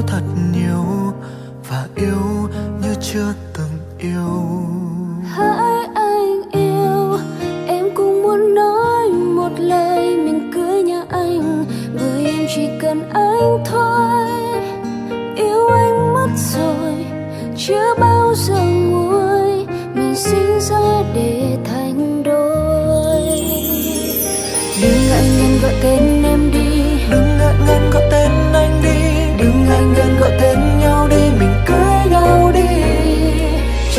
nhau thật nhiều và yêu như chưa từng yêu. Hãy anh yêu, em cũng muốn nói một lời, mình cưới nhà anh bởi em chỉ cần anh thôi. Yêu anh mất rồi, chưa bao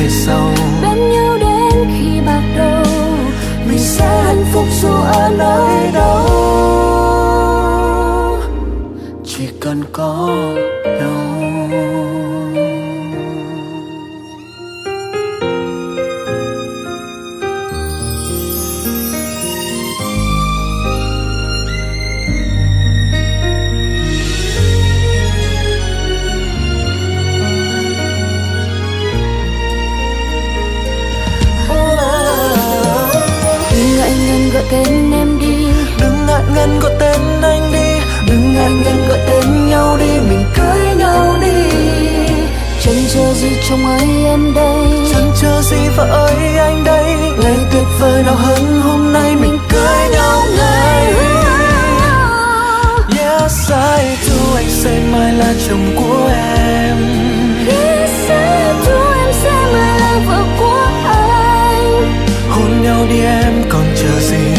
về sau. Gọi tên em đi. Đừng ngại ngần gọi tên anh đi. Đừng ngại ngần gọi tên nhau đi. Mình cưới nhau đi. Chẳng chờ gì trong ấy em đây. Chẳng chờ gì vợ ơi anh đây. Ngày tuyệt vời nào hơn hôm nay mình cưới nhau ngay. Yes I do anh sẽ mãi là chồng của em. Yes I do em sẽ mãi là vợ của anh. Hôn nhau đi em còn chờ gì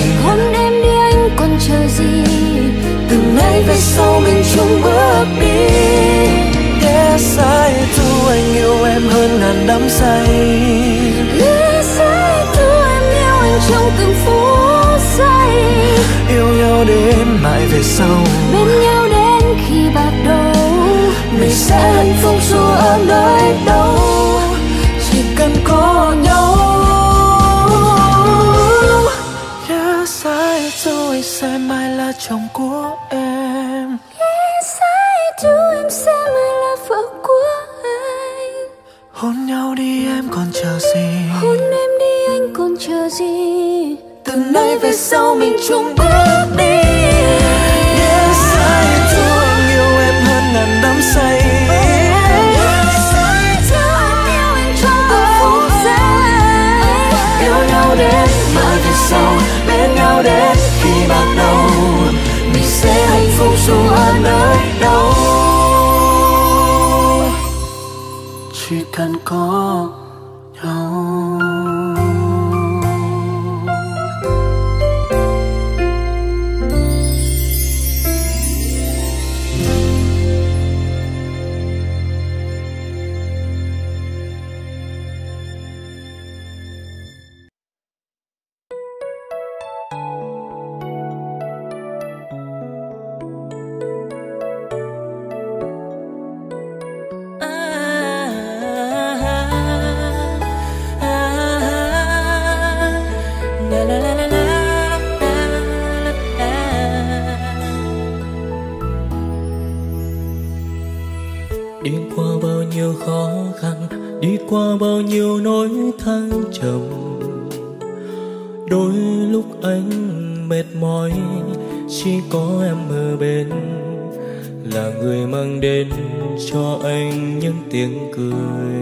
về sau mình chung bước đi. Yes I do anh yêu em hơn ngàn đắm say. Yes I do em yêu anh trong từng phút giây. Yêu nhau đến mãi về sau. Bên nhau đến khi bạc đầu. Mình sẽ hạnh phúc dù ở nơi đâu hôn em đi anh còn chờ gì? Từ nay về sau mình chung bước đi. Yes I do anh yêu em hơn ngàn đắm say. Sau bên nhau đến khi bắt đầu mình sẽ hạnh phúc dù ở nơi đâu. Chỉ cần có nhiêu khó khăn, đi qua bao nhiêu nỗi thăng trầm. Đôi lúc anh mệt mỏi, chỉ có em ở bên, là người mang đến cho anh những tiếng cười.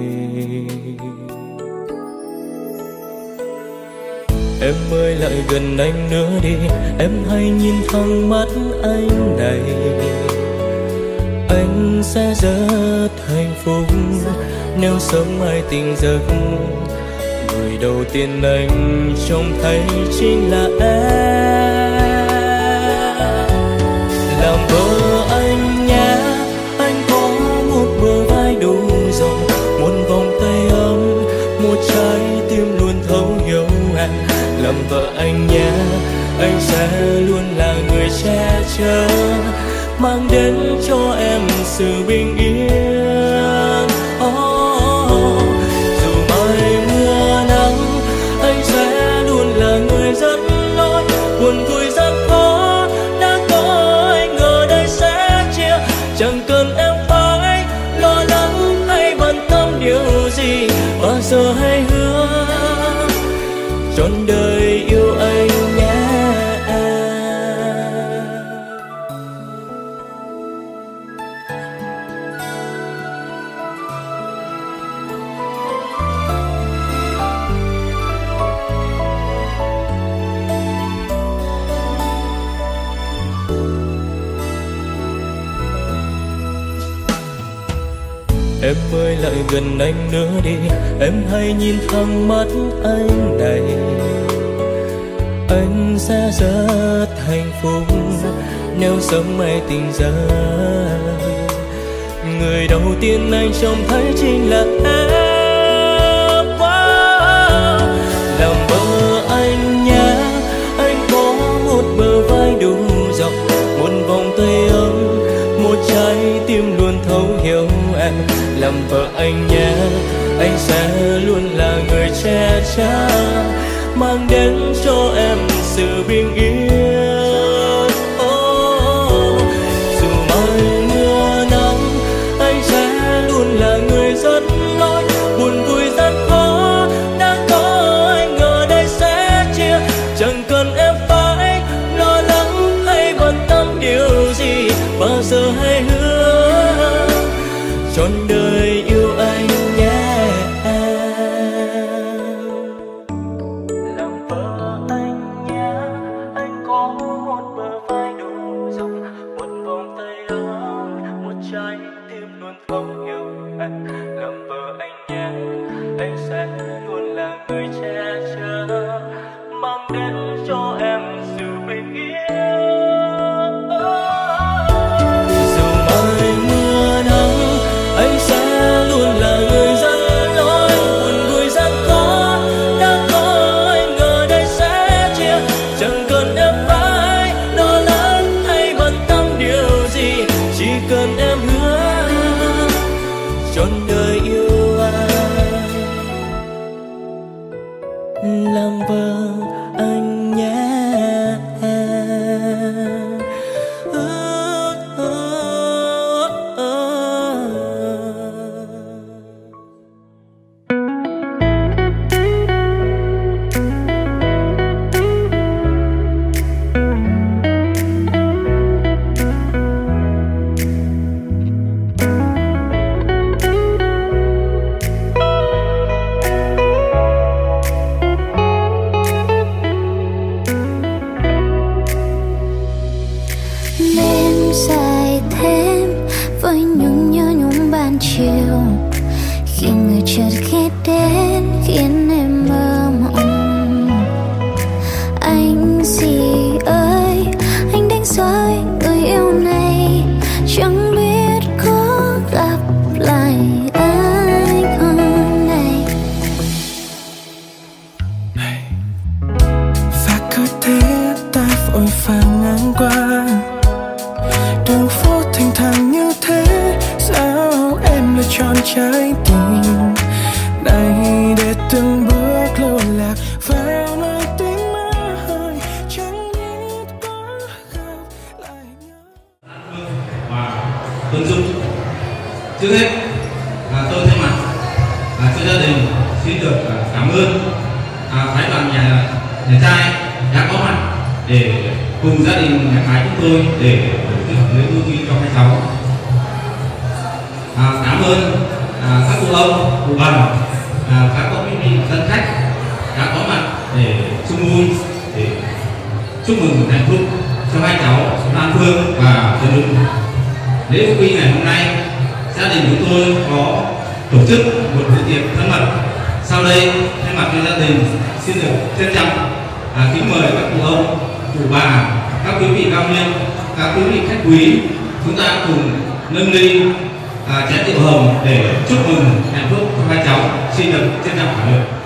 Em ơi, lại gần anh nữa đi, em hãy nhìn thẳng mắt anh này anh sẽ rất hạnh phúc nếu sớm mai tình giấc. Người đầu tiên anh trông thấy chính là em. Làm vợ anh nhé, anh có một bờ vai đủ rộng một vòng tay ấm, một trái tim luôn thấu hiểu em. Làm vợ anh nhé, anh sẽ luôn là người che chở, mang đến cho Em hãy nhìn thẳng mắt anh này. Anh sẽ rất hạnh phúc Nếu sớm mai tình ra Người đầu tiên anh trông thấy chính là em. Wow. Làm vợ anh nhé. Anh có một bờ vai đủ rộng, Một vòng tay ấm, Một trái tim luôn thấu hiểu em. Làm vợ anh nhé anh sẽ luôn là người che chở mang đến cho em anh làm vợ anh nhé anh sẽ người chợt từng bước lưu lạc vào nơi tiếng mơ hơi chẳng biết có gặp lại nhau. Và tôn dung trước hết là tôi thay mặt là cho gia đình xin được à, cảm ơn à, phái đoàn nhà nhà trai đã có mặt để cùng gia đình nhà gái chúng tôi để chúc mừng hạnh phúc cho hai cháu Lan Phương và Trần Đức. lễ phục quy ngày hôm nay gia đình chúng tôi có tổ chức một bữa tiệc thân mật. Sau đây thay mặt cho gia đình xin được trân trọng à, kính mời các cụ ông cụ bà các quý vị cao niên các quý vị khách quý. Chúng ta cùng nâng ly à, chén rượu hồng để chúc mừng hạnh phúc của hai cháu. Xin được trân trọng cảm ơn.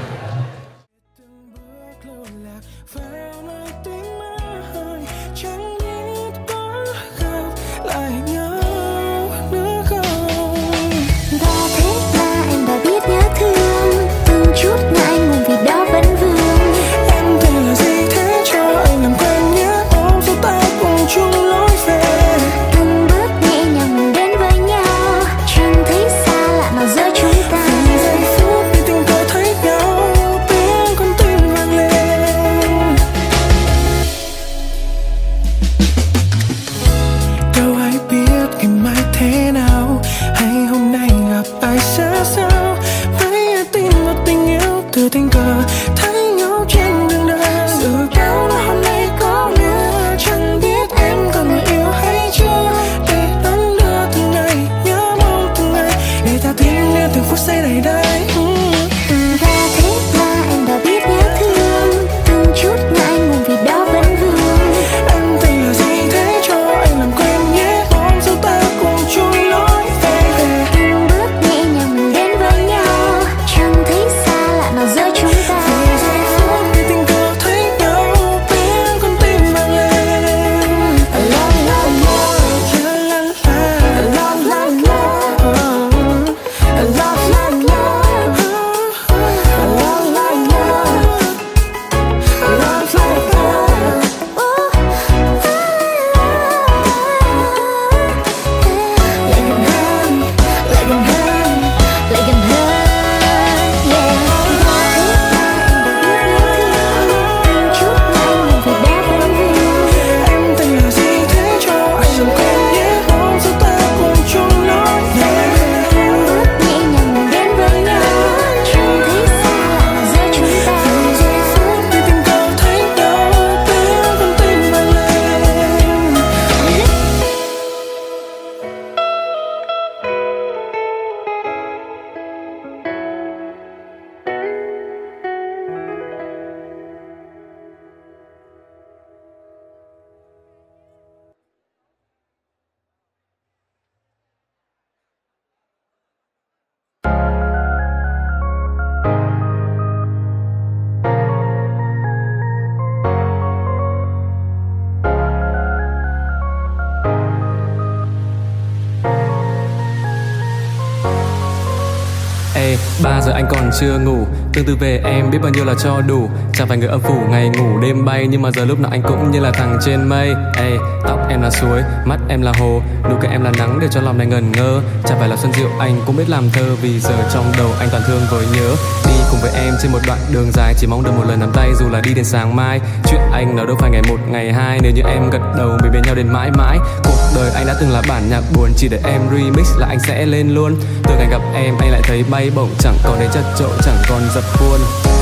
Ba giờ anh còn chưa ngủ. Tương tư về em biết bao nhiêu là cho đủ. Chẳng phải người âm phủ ngày ngủ đêm bay Nhưng mà giờ lúc nào anh cũng như là thằng trên mây. Ê, tóc em là suối, mắt em là hồ. Nụ cười em là nắng để cho lòng này ngẩn ngơ. Chẳng phải là xuân diệu anh cũng biết làm thơ Vì giờ trong đầu anh toàn thương với nhớ. Đi cùng với em trên một đoạn đường dài Chỉ mong được một lần nắm tay dù là đi đến sáng mai. Chuyện anh nó đâu phải ngày một ngày hai. Nếu như em gật đầu mình bên nhau đến mãi mãi. Cuộc đời anh đã từng là bản nhạc buồn, Chỉ để em remix là anh sẽ lên luôn. Từ ngày gặp em, anh lại thấy bay bổng, Chẳng còn đến chất trộn chẳng còn dập khuôn.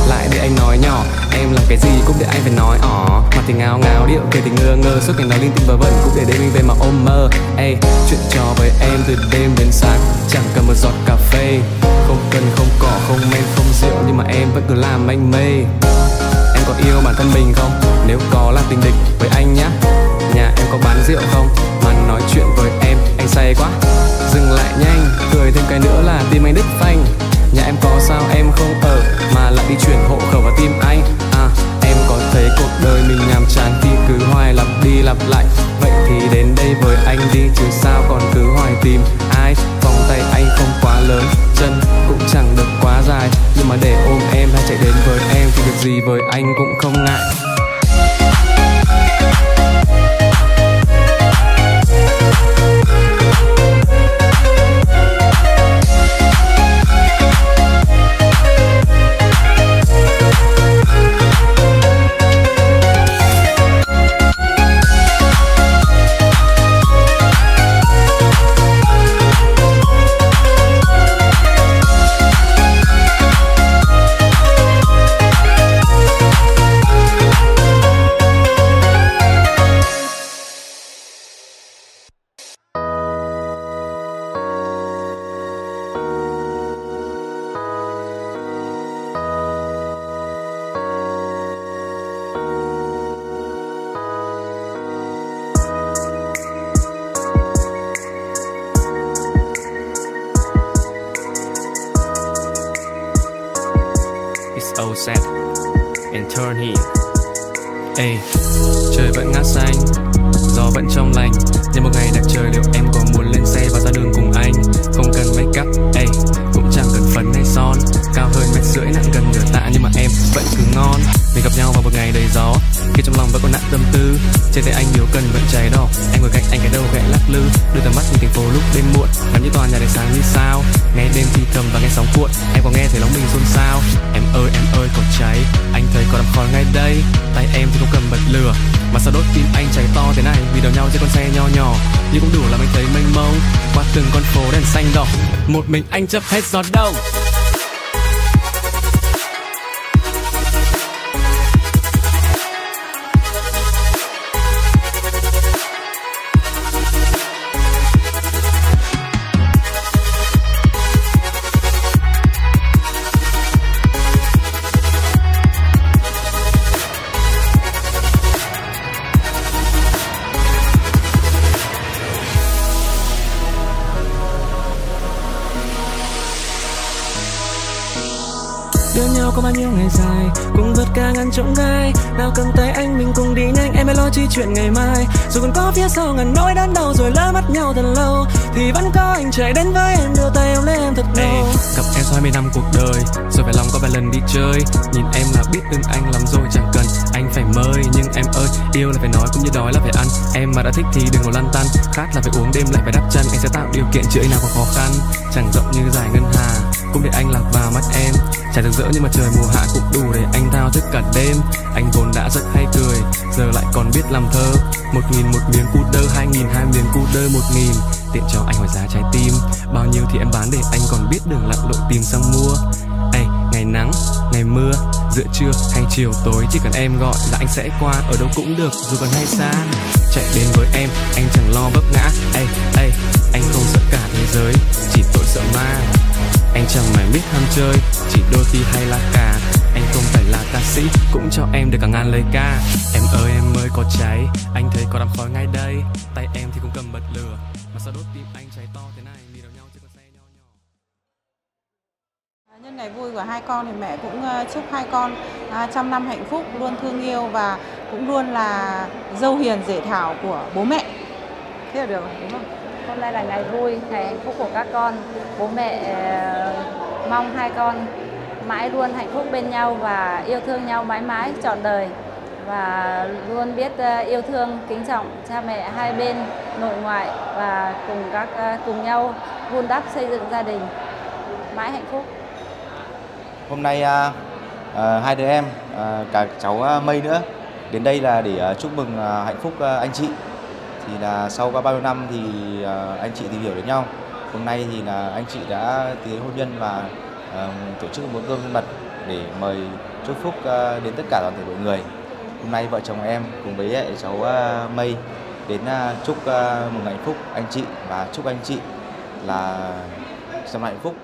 Lại để anh nói nhỏ, em làm cái gì cũng để anh phải nói. Ỏ mặt thì ngáo ngáo, điệu kể thì ngơ ngơ, suốt ngày nói linh tinh và vẩn cũng để đêm mình về mà ôm mơ. Ê, chuyện trò với em từ đêm đến sáng, chẳng cần một giọt cà phê. Không cần, không cỏ, không men, không rượu, nhưng mà em vẫn cứ làm anh mê. Em có yêu bản thân mình không? Nếu có là tình địch với anh nhá. Nhà em có bán rượu không? Mà nói chuyện với em, anh say quá. Dừng lại nhanh, cười thêm cái nữa là tim anh đứt phanh. Nhà em có sao em không ở, mà lại đi chuyển hộ khẩu vào tim anh. À em có thấy cuộc đời mình nhàm chán thì cứ hoài lặp đi lặp lại. Vậy thì đến đây với anh đi, chứ sao còn cứ hoài tìm ai. Vòng tay anh không quá lớn, chân cũng chẳng được quá dài. Nhưng mà để ôm em hay chạy đến với em thì việc gì với anh cũng không ngại. Set and turn heat Ê, trời vẫn ngát xanh Gió vẫn trong lành. Nhưng một ngày đẹp trời liệu em có muốn lên xe và ra đường cùng anh? Không cần make up, ê phần chẳng hay son, Cao hơn mét rưỡi nặng gần nửa tạ, Nhưng mà em vẫn cứ ngon. Mình gặp nhau vào một ngày đầy gió, Khi trong lòng vẫn còn nặng tâm tư. Trên tay anh nhiều cần vẫn cháy đỏ Anh ngồi cạnh anh cái đầu gãy lắc lư. Đưa tầm mắt nhìn thành phố lúc đêm muộn, Ngắm như tòa nhà đầy sáng như sao. Nghe đêm thì thầm và nghe sóng cuộn, Em có nghe thấy lòng mình xôn xao. Em ơi em ơi, có cháy, Anh thấy có đám khói ngay đây. Tay em thì không cầm sao đốt tim anh cháy to thế này? Vì đầu nhau trên con xe nho nhỏ, Nhưng cũng đủ làm anh thấy mênh mông. Qua từng con phố đèn xanh đỏ, Một mình anh chấp hết gió đông nhau có bao nhiêu ngày dài, Cùng vượt cả ngàn chông gai. Nào cầm tay anh, mình cùng đi nhanh, Em hãy lo chi chuyện ngày mai. Dù còn có phía sau ngàn nỗi đớn đau Rồi lỡ mất nhau thật lâu, Thì vẫn có anh chạy đến với em, Đưa tay ôm lấy em thật lâu. Gặp em sau 20 năm cuộc đời, Rồi phải lòng có vài lần đi chơi. Nhìn em là biết ưng anh lắm rồi, Chẳng cần anh phải mời. Nhưng em ơi, yêu là phải nói cũng như đói là phải ăn. Em mà đã thích thì đừng có lăn tăn, Khát là phải uống đêm lại phải đắp chân Anh sẽ tạo điều kiện chữa nào có khó khăn, Chẳng rộng như giải ngân hà. Cũng để anh lạc vào mắt em Chả được rỡ nhưng mà trời mùa hạ cũng đủ để anh thao thức cả đêm. Anh vốn đã rất hay cười, Giờ lại còn biết làm thơ. Một nghìn một miếng cu đơ, Hai nghìn hai miếng cu đơ, một nghìn. Tiện cho anh hỏi giá trái tim, Bao nhiêu thì em bán để anh còn biết đường lặn lội tìm sang mua ngày nắng, ngày mưa Giữa trưa hay chiều tối Chỉ cần em gọi là anh sẽ qua Ở đâu cũng được dù còn hay xa. Chạy đến với em anh chẳng lo vấp ngã. Ê, ê, anh không sợ cả thế giới Chỉ tội sợ ma. Anh chẳng mải biết ham chơi Chỉ đôi khi hay là cả Anh không phải là ca sĩ Cũng cho em được cả ngàn lời ca. Em ơi em ơi có cháy Anh thấy có đám khói ngay đây. Tay em thì cũng cầm bật lửa Mà sao đốt tim anh cháy to thế này? Đi đầu nhau? Nhân ngày vui của hai con thì mẹ cũng ờ, chúc hai con ờ, trăm năm hạnh phúc, luôn thương yêu và cũng luôn là dâu hiền dễ thảo của bố mẹ. Thế là được đúng không? Hôm nay là ngày vui, ngày hạnh phúc của các con. Bố mẹ ờ, mong hai con mãi luôn hạnh phúc bên nhau và yêu thương nhau mãi mãi trọn đời và luôn biết yêu thương kính trọng cha mẹ hai bên nội ngoại và cùng các cùng nhau vun đắp xây dựng gia đình mãi hạnh phúc. Hôm nay à, à, hai đứa em, à, cả cháu à, Mây nữa đến đây là để à, chúc mừng à, hạnh phúc à, anh chị. Thì là sau qua bao nhiêu năm thì à, anh chị tìm hiểu đến nhau. Hôm nay thì là anh chị đã tiến hôn nhân và à, tổ chức một bữa cơm mật để mời chúc phúc à, đến tất cả toàn thể mọi người. Hôm nay vợ chồng em cùng với lại cháu à, Mây đến à, chúc à, mừng hạnh phúc anh chị và chúc anh chị là trong hạnh phúc